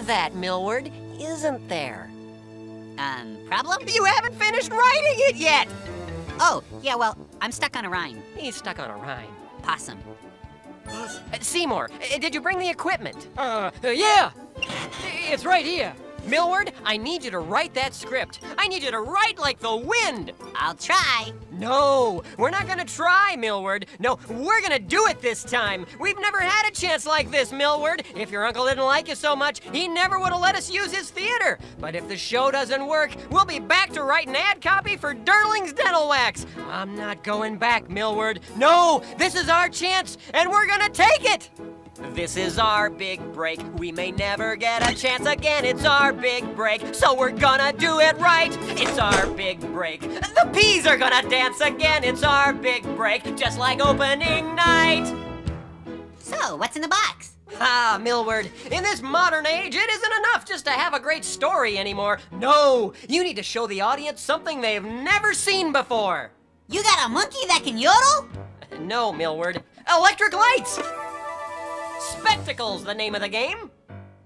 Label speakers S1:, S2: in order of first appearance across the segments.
S1: with that, Millward, isn't there?
S2: Um, problem?
S1: You haven't finished writing it yet!
S2: Oh, yeah, well, I'm stuck on a rhyme.
S1: He's stuck on a rhyme.
S2: Possum.
S1: Uh, Seymour, uh, did you bring the equipment?
S3: Uh, uh, yeah. It's right here.
S1: Millward, I need you to write that script. I need you to write like the wind.
S2: I'll try.
S1: No, we're not gonna try, Millward. No, we're gonna do it this time. We've never had a chance like this, Millward. If your uncle didn't like you so much, he never would have let us use his theater. But if the show doesn't work, we'll be back to write an ad copy for Darling's Dental Wax. I'm not going back, Millward. No, this is our chance, and we're gonna take it. This is our big break. We may never get a chance again. It's our big break. So we're gonna do it right. It's our big break. The peas are gonna dance again. It's our big break. Just like opening night.
S2: So, what's in the box?
S1: Ah, Millward, in this modern age, it isn't enough just to have a great story anymore. No, you need to show the audience something they've never seen before.
S2: You got a monkey that can yodel?
S1: No, Millward. Electric lights! Spectacles, the name of the game.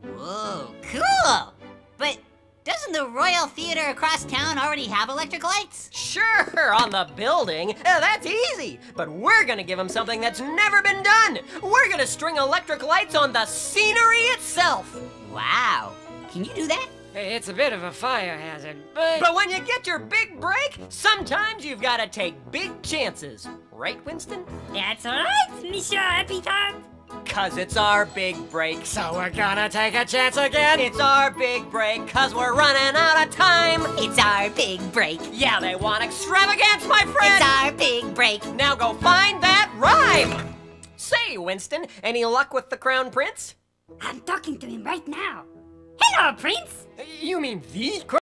S2: Whoa, cool! But doesn't the Royal Theater across town already have electric lights?
S1: Sure, on the building. Uh, that's easy. But we're gonna give them something that's never been done. We're gonna string electric lights on the scenery itself.
S2: Wow. Can you do that?
S3: It's a bit of a fire hazard, but...
S1: But when you get your big break, sometimes you've gotta take big chances. Right, Winston?
S4: That's right, Monsieur Appetite.
S1: Cause it's our big break.
S3: So we're gonna take a chance again?
S1: It's our big break, cause we're running out of time.
S2: It's our big break.
S1: Yeah, they want extravagance, my friend.
S2: It's our big break.
S1: Now go find that rhyme. Say, Winston, any luck with the Crown Prince?
S4: I'm talking to him right now. Hello, Prince.
S3: You mean the